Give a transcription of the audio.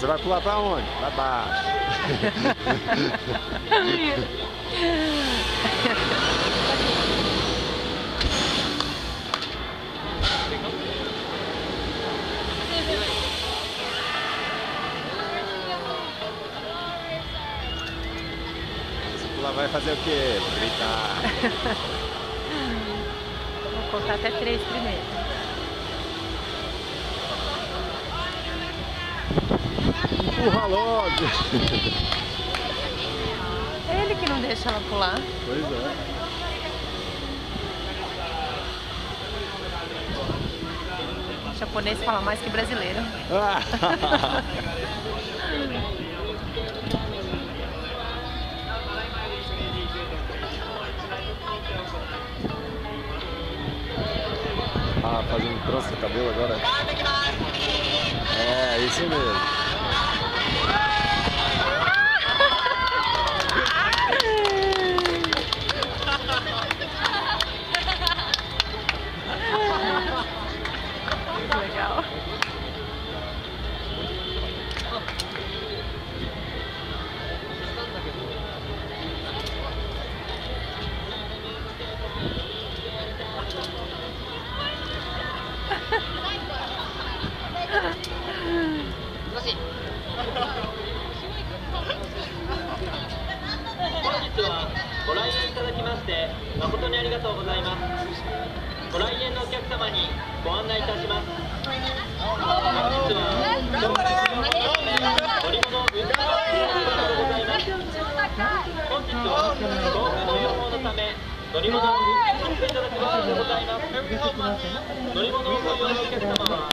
pular pra onde? Pra baixo. Pular vai fazer o quê? Gritar. Vou contar até três primeiro. Empurra logo! É ele que não deixa ela pular. Pois é. O japonês fala mais que brasileiro. ah, fazendo trança no cabelo agora. É, isso mesmo. ご来園いただきまして誠にありがとうございます。ご来園のお客様にご案内いたします。本日は乗り物運転ありがとうございます本日は強風の予報のため乗り物を運転させていただく場合でございます乗り物をご利用のお客様は